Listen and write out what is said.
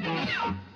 Música